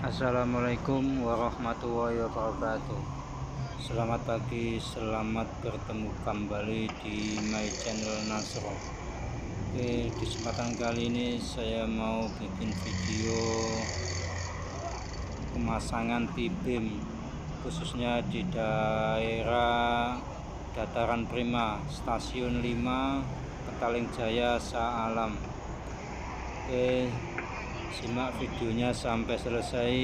Assalamualaikum warahmatullahi wabarakatuh. Selamat pagi, selamat bertemu kembali di my channel Nasro Oke, di kesempatan kali ini saya mau bikin video pemasangan tibim khususnya di daerah dataran prima stasiun 5 Petaling Jaya Saalam. Oke simak videonya sampai selesai.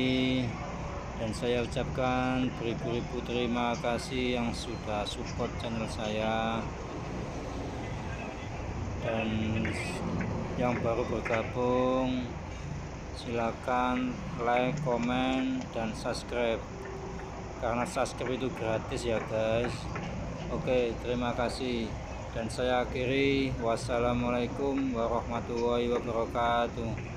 Dan saya ucapkan beribu-ribu terima kasih yang sudah support channel saya. Dan yang baru bergabung silakan like, komen, dan subscribe. Karena subscribe itu gratis ya guys. Oke terima kasih. Dan saya akhiri. Wassalamualaikum warahmatullahi wabarakatuh